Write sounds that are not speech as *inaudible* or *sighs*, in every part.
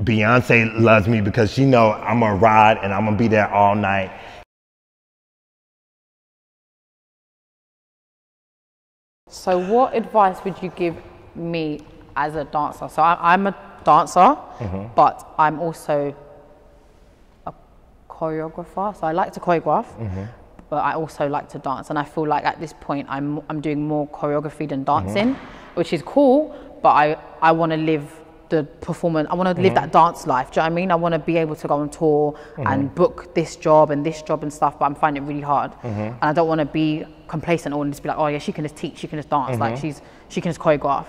Beyonce loves me because she know I'm gonna ride and I'm gonna be there all night. So, what advice would you give me as a dancer? So, I, I'm a dancer, mm-hmm. but I'm also a choreographer. So, I like to choreograph, mm-hmm. but I also like to dance. And I feel like at this point, I'm, I'm doing more choreography than dancing, mm-hmm. which is cool, but I, I want to live the performance, I want to live that mm. dance life. Do you know what I mean? I want to be able to go on tour mm-hmm. and book this job and this job and stuff, but I'm finding it really hard. Mm-hmm. And I don't want to be complacent or just be like, oh yeah, she can just teach, she can just dance, like mm-hmm. she's she can just choreograph,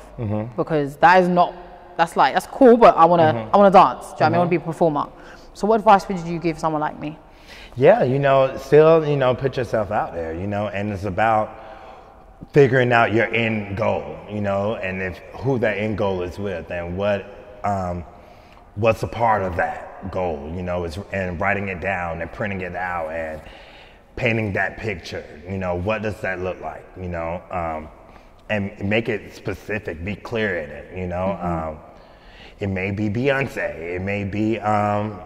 because that is not that's like that's cool, but I want to I want to dance. Do you know what I mean? I want to be a performer. So what advice would you give someone like me? Yeah, you know, still, you know, put yourself out there, you know, and it's about figuring out your end goal, you know, and if who that end goal is with and what um, what's a part of that goal, you know, is and writing it down and printing it out and painting that picture, you know, what does that look like, you know, um, and make it specific, be clear in it, you know. Um, it may be Beyonce, it may be um,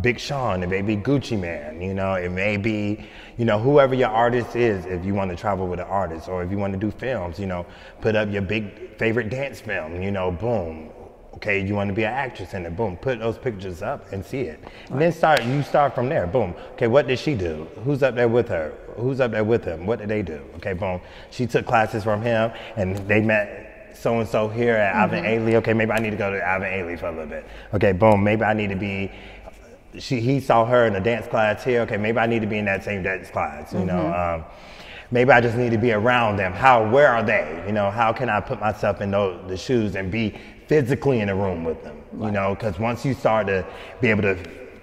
Big Sean, it may be Gucci Mane, you know, it may be, you know, whoever your artist is, if you want to travel with an artist or if you want to do films, you know, put up your big favorite dance film, you know, boom. Okay, you want to be an actress in it, boom, put those pictures up and see it. And then start, you start from there, boom. Okay, what did she do? Who's up there with her? Who's up there with him? What did they do? Okay, boom. She took classes from him and they met so and so here at Alvin mm-hmm. Ailey. Okay, maybe I need to go to Alvin Ailey for a little bit. Okay, boom. Maybe I need to be. She he saw her in a dance class here. Okay, maybe I need to be in that same dance class. You know, mm-hmm. um, maybe I just need to be around them. How? Where are they? You know, how can I put myself in those the shoes and be physically in a room with them? You know, because once you start to be able to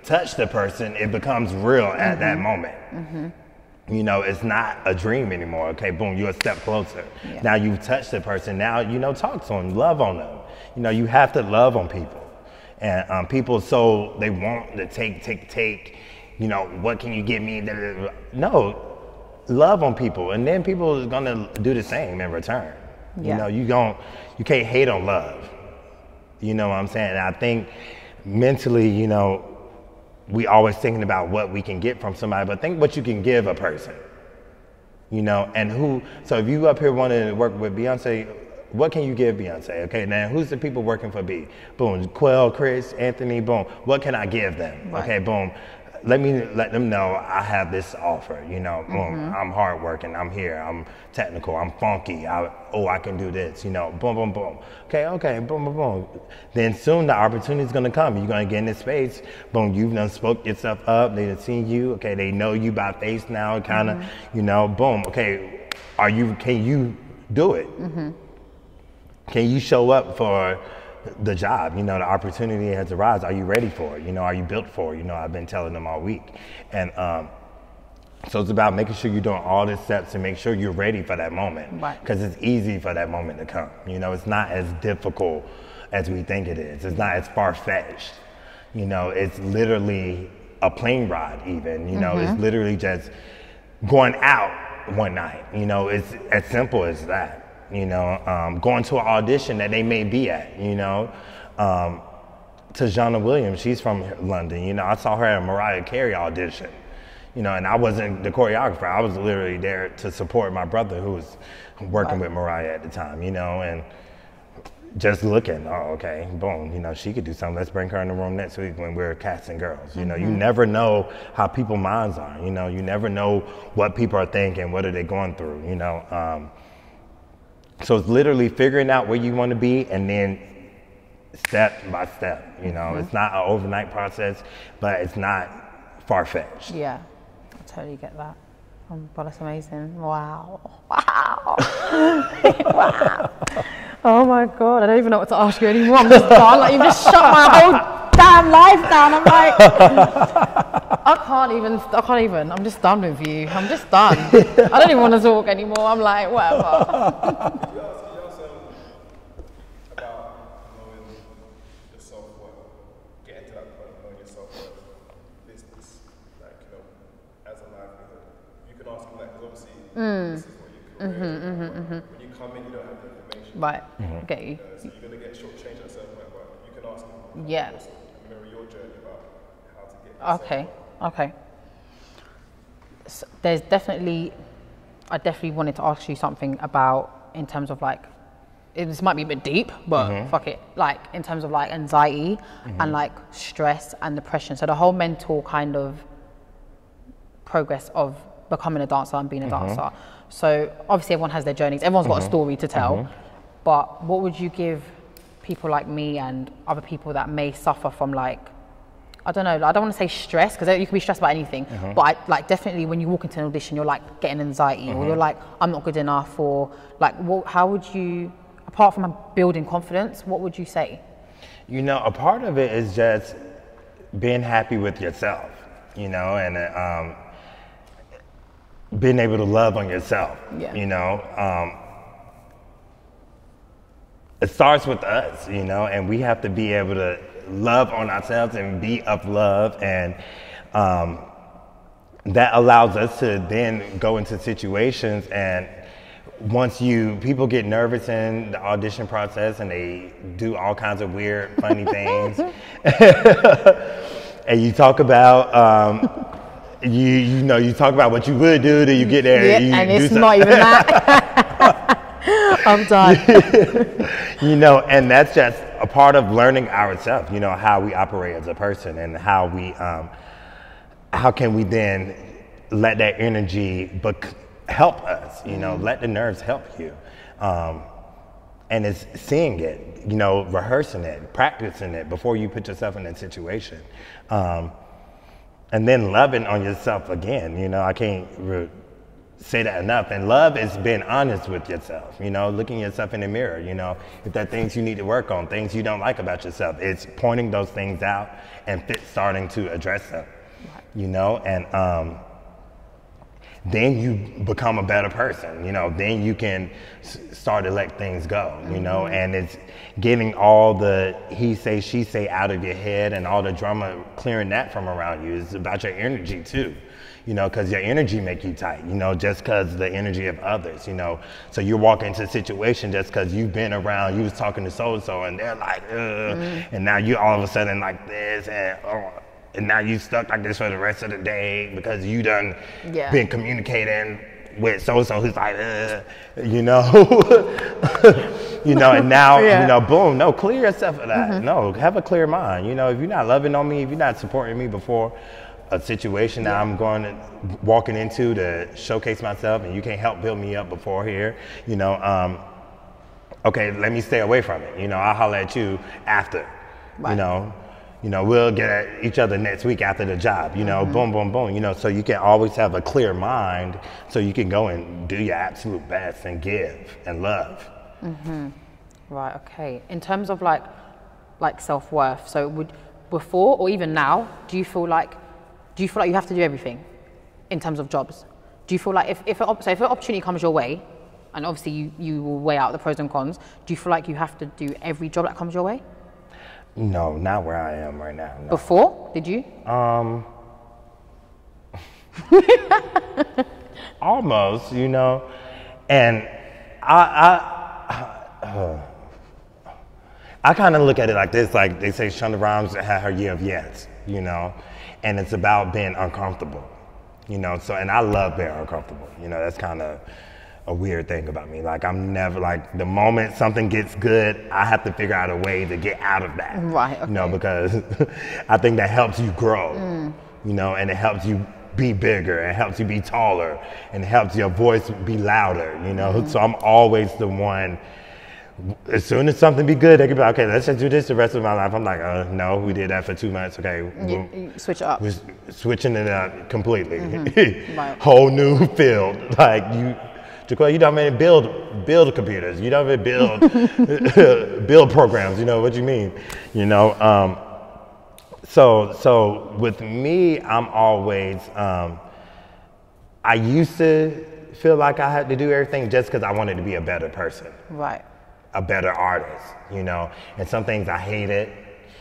touch the person, it becomes real at that mm-hmm. moment. Mm-hmm. You know, it's not a dream anymore. Okay, boom, you're a step closer. Yeah. Now you've touched the person. Now, you know, talk to them, love on them. You know, you have to love on people. And um, people, so they want to take, take, take, you know, what can you give me? No, love on people. And then people are going to do the same in return. Yeah. You know, you don't, you can't hate on love. You know what I'm saying? And I think mentally, you know, we always thinking about what we can get from somebody, but think what you can give a person. You know, and who? So if you up here wanting to work with Beyonce, what can you give Beyonce? Okay, now who's the people working for B? Boom, Quell, Chris, Anthony. Boom, what can I give them? Right. Okay, boom. Let me let them know I have this offer. You know, boom. Mm-hmm. I'm hardworking. I'm here. I'm technical. I'm funky. I, oh, I can do this. You know, boom, boom, boom. Okay, okay, boom, boom, boom. Then soon the opportunity's gonna come. You're gonna get in this space. Boom, you've done spoke yourself up. They've seen you. Okay, they know you by face now. Kind of, you know, boom. Okay, are you? Can you do it? Can you show up for the job? You know, the opportunity has arisen. Are you ready for it? You know, are you built for it? You know, I've been telling them all week. And um, so it's about making sure you're doing all the steps to make sure you're ready for that moment. Right. Because it's easy for that moment to come. You know, it's not as difficult as we think it is. It's not as far fetched. You know, it's literally a plane ride, even. You know, it's literally just going out one night. You know, it's as simple as that. You know, um, going to an audition that they may be at. You know, um, Tajana Williams, she's from London. You know, I saw her at a Mariah Carey audition. You know, and I wasn't the choreographer. I was literally there to support my brother who was working with Mariah at the time. You know, and just looking, oh, okay, boom, you know, she could do something. Let's bring her in the room next week when we're casting girls. You know, you never know how people minds are. You know, you never know what people are thinking, what are they going through. You know, um, so it's literally figuring out where you want to be and then step by step. You know, it's not an overnight process, but it's not far fetched. Yeah, I totally get that. Um, but that's amazing. Wow. Wow. *laughs* wow. Oh my God. I don't even know what to ask you anymore. I'm just done. Like, you just shut my whole damn life down. I'm like, I can't even, I can't even. I'm just done with you. I'm just done. I don't even want to talk anymore. I'm like, whatever. You ask, you ask about knowing your self worth, that point of knowing your self worth, business, like, as a livelihood. You can ask them obviously this is what your career. When you come in, you don't have the information. Right. Get you. Uh, so you're going to get shortchanged at a certain point, but you can ask them. Yeah. journey about how to get yourself Okay, okay. S there's definitely, I definitely wanted to ask you something about in terms of like, it, this might be a bit deep, but mm-hmm. fuck it. Like in terms of like anxiety and mm-hmm. like stress and depression. So the whole mental kind of progress of becoming a dancer and being a mm-hmm. dancer. So obviously everyone has their journeys. Everyone's got a story to tell. But what would you give people like me and other people that may suffer from like I don't know. I don't want to say stress because you can be stressed about anything. But I, like definitely when you walk into an audition, you're like getting anxiety, or you're like, I'm not good enough, or like, what, how would you, apart from building confidence, what would you say? You know, a part of it is just being happy with yourself, you know, and um, being able to love on yourself, Yeah. you know. Um, it starts with us, you know, and we have to be able to love on ourselves and be of love, and um, that allows us to then go into situations and once you people get nervous in the audition process and they do all kinds of weird funny things *laughs* *laughs* and you talk about um, you you know you talk about what you would do till you get there and, you and it's not even that. *laughs* I'm done. you know, and that's just a part of learning ourselves. You know how we operate as a person and how we, um, how can we then let that energy bec- help us? You know, let the nerves help you, um, and it's seeing it. You know, rehearsing it, practicing it before you put yourself in that situation. Um, and then loving on yourself again. You know, I can't re- say that enough. And love is being honest with yourself. You know, looking yourself in the mirror. You know, if there are things you need to work on, things you don't like about yourself, it's pointing those things out and fit starting to address them. You know, and um, then you become a better person. You know, then you can s- start to let things go. You know, and it's getting all the he say she say out of your head and all the drama clearing that from around you. It's about your energy too. You know, because your energy make you tight. You know, just because the energy of others. You know, so you walk into a situation just because you've been around. You was talking to so and so, and they're like, Ugh, mm-hmm. and now you all of a sudden like this, and oh, and now you stuck like this for the rest of the day because you done Yeah. been communicating with so and so who's like, Ugh, you know, *laughs* you know, and now Yeah. you know, boom, no, clear yourself of that. Mm-hmm. No, have a clear mind. You know, if you're not loving on me, if you're not supporting me before a situation that I'm going to walking into to showcase myself, and you can't help build me up before here, you know. Um, okay, let me stay away from it. You know, I'll holler at you after. Right. You know, you know, we'll get at each other next week after the job. You know, boom, boom, boom. You know, so you can always have a clear mind, so you can go and do your absolute best and give and love. Right. Okay. In terms of like, like self worth. So would before or even now, do you feel like, do you feel like you have to do everything, in terms of jobs? Do you feel like if if a, so if an opportunity comes your way, and obviously you you will weigh out the pros and cons. Do you feel like you have to do every job that comes your way? No, not where I am right now. No. Before, did you? Um, almost, you know, and I, I, uh, *sighs* I kind of look at it like this: like they say, Shonda Rhimes had her year of yes, you know, and it's about being uncomfortable, you know. So, and I love being uncomfortable. You know, that's kind of a weird thing about me. Like I'm never like the moment something gets good, I have to figure out a way to get out of that. Right, You know, because *laughs* I think that helps you grow. Mm. You know, and it helps you be bigger, it helps you be taller, and it helps your voice be louder. You know, mm-hmm. so I'm always the one. As soon as something be good, they can be like, okay, let's just do this the rest of my life. I'm like, uh, no, we did that for two months. Okay, You, you switch up. we're switching it up completely. *laughs* Right. Whole new field. *laughs* Like you, JaQuel, you don't even build build computers. You don't even build *laughs* build programs. You know what you mean? You know. Um, so so with me, I'm always. Um, I used to feel like I had to do everything just because I wanted to be a better person Right. A better artist, you know. And some things I hated,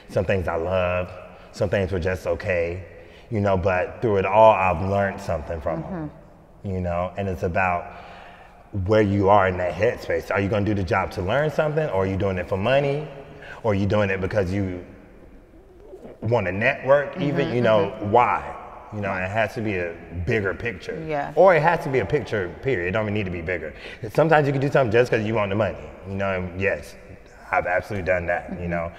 some things I loved, some things were just okay, you know. But through it all, I've learned something from them, mm-hmm. you know. And it's about where you are in that headspace. Are you going to do the job to learn something, or are you doing it for money, or are you doing it because you want to network, even mm-hmm, you know mm-hmm. why. You know, it has to be a bigger picture. Yeah. Or it has to be a picture. Period. It don't even need to be bigger. Sometimes you can do something just because you want the money. You know. And yes, I've absolutely done that. You mm-hmm. know.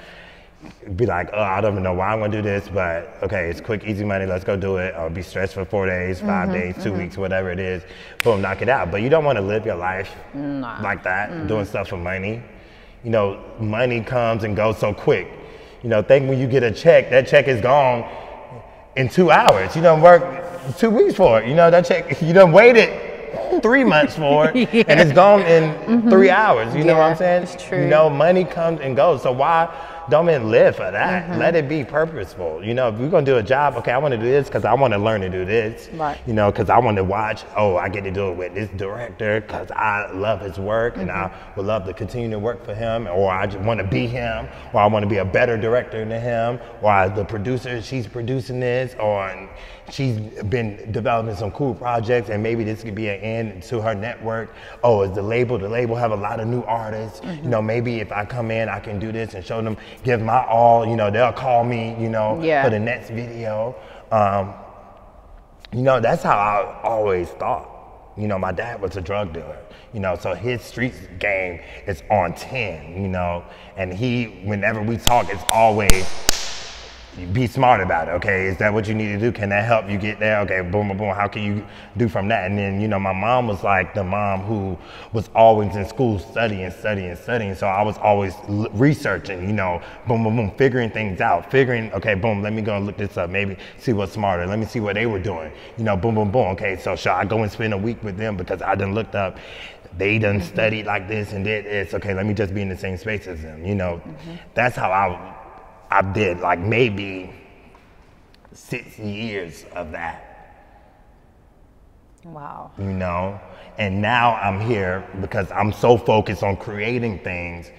Be like, oh, I don't even know why I'm gonna do this, but okay, it's quick, easy money. Let's go do it. I'll be stressed for four days, 5 mm-hmm, days, 2 mm-hmm. weeks, whatever it is. Boom, knock it out. But you don't want to live your life like that, doing stuff for money. You know, money comes and goes so quick. You know, think when you get a check, that check is gone in two hours. You don't work two weeks for it. You know, that check, *laughs* you done waited three months for *laughs* it, and it's gone in three mm-hmm. hours. You know what I'm saying? it's true. You know, money comes and goes. So why don't even live for that? Mm-hmm. Let it be purposeful. You know, if we're gonna do a job, okay, I want to do this because I want to learn to do this. Right. You know, because I want to watch. Oh, I get to do it with this director because I love his work and I mm-hmm. would love to continue to work for him, or I just want to be him, or I want to be a better director than him, or the producer she's producing this, or she's been developing some cool projects, and maybe this could be an end to her network. Oh, is the label? The label have a lot of new artists. You mm-hmm. know, maybe if I come in, I can do this and show them, give my all. You know, they'll call me. You know, Yeah. for the next video. Um, you know, that's how I always thought. You know, my dad was a drug dealer, you know, so his street game is on 10, you know, and he, whenever we talk, it's always be smart about it, okay? Is that what you need to do? Can that help you get there? Okay, boom, boom, boom. How can you do from that? And then, you know, my mom was like the mom who was always in school studying, studying, studying. So I was always l- researching, you know, boom, boom, boom, figuring things out, figuring, okay, boom, let me go and look this up, maybe see what's smarter. Let me see what they were doing, you know, boom, boom, boom. Okay, so should I go and spend a week with them because I done looked up, they done mm-hmm. studied like this and did this. Okay, let me just be in the same space as them, you know. Mm-hmm. That's how I I did like maybe six years of that, Wow. you know? And now I'm here because I'm so focused on creating things.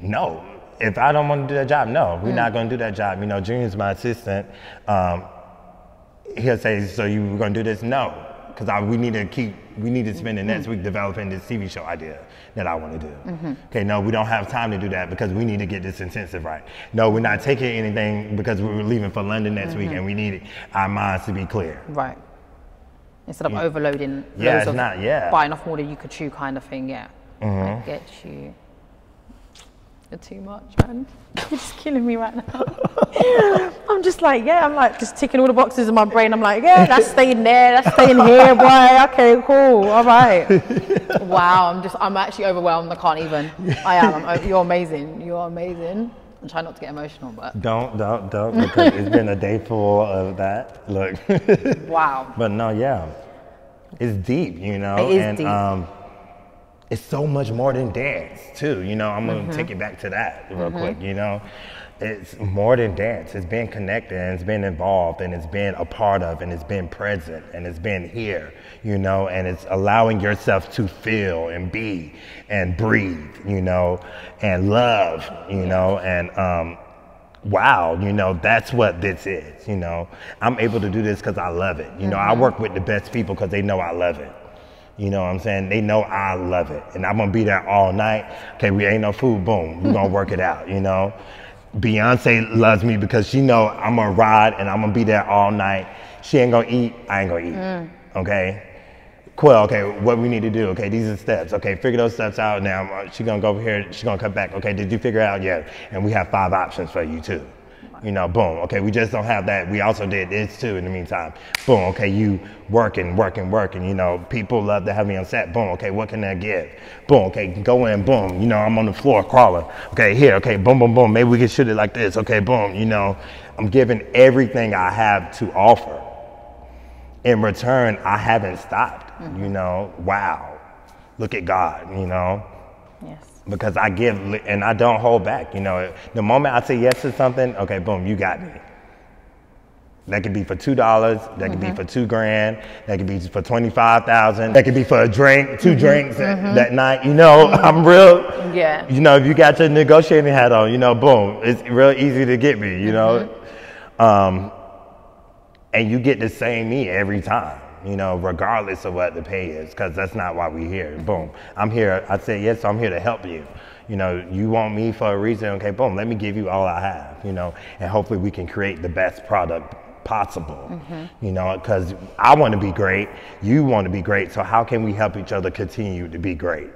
No, if I don't want to do that job, no, we're not going to do that job. You know, Junior's my assistant. Um, he'll say, "So you were going to do this?" No, because we need to keep. We need to spend the next week developing this TV show idea that I want to do. Okay, no, we don't have time to do that because we need to get this intensive right. No, we're not taking anything because we're leaving for London next week and we need our minds to be clear. Right. Instead of overloading Yeah, it's of not- yeah. Mm-hmm. buy enough more than you could chew kind of thing, yeah. I get you. You're too much, man. *laughs* You're just killing me right now. *laughs* I'm just like, yeah, I'm like just ticking all the boxes in my brain. I'm like, yeah, that's staying there, that's staying here, boy. Okay, cool, all right. *laughs* wow, I'm just, I'm actually overwhelmed. I can't even. I am. I'm, you're amazing. You're amazing. I'm trying not to get emotional, but Don't, don't, don't, because it's been a day full of that. Look. wow. But no, yeah, it's deep, you know, It is and deep. um, it's so much more than dance too. You know, I'm gonna Mm-hmm. take it back to that real quick. You know, it's more than dance. It's been connected and it's been involved and it's been a part of and it's been present and it's been here. You know, and it's allowing yourself to feel and be and breathe. You know, and love. You know, and um, wow, you know, that's what this is, you know. I'm able to do this because I love it. You know, I work with the best people because they know I love it. You know what I'm saying? They know I love it. And I'm gonna be there all night. Okay, we ain't no food, boom. We're gonna work it out, you know. Beyonce loves me because she know I'm gonna ride and I'm gonna be there all night. She ain't gonna eat, I ain't gonna eat. Mm. Okay? Quill, okay, what we need to do? Okay, these are the steps. Okay, figure those steps out. Now she gonna go over here. She gonna come back. Okay, did you figure it out yet? And we have five options for you too. You know, boom. Okay, we just don't have that. We also did this too in the meantime. Boom. Okay, you working, working, working. You know, people love to have me on set. Boom. Okay, what can I give? Boom. Okay, go in. Boom. You know, I'm on the floor crawling. Okay, here. Okay, boom, boom, boom. Maybe we can shoot it like this. Okay, boom. You know, I'm giving everything I have to offer in return, I haven't stopped. Mm-hmm. You know, wow, look at God. You know, Yes. Because I give and I don't hold back. You know, the moment I say yes to something, okay, boom, you got me. That could be for two dollars. That could be mm-hmm. for two grand. That could be for twenty five thousand. That could be for a drink, 2 mm-hmm. drinks that, mm-hmm. that night. You know, *laughs* I'm real. Yeah. You know, if you got your negotiating hat on, you know, boom, it's real easy to get me. You know, um, and you get the same me every time. You know, regardless of what the pay is, because that's not why we're here. Boom, I'm here. I said yes, I'm here to help you. You know, you want me for a reason. Okay, boom. Let me give you all I have. You know, and hopefully we can create the best product possible. Mm-hmm. You know, because I want to be great, you want to be great. So how can we help each other continue to be great?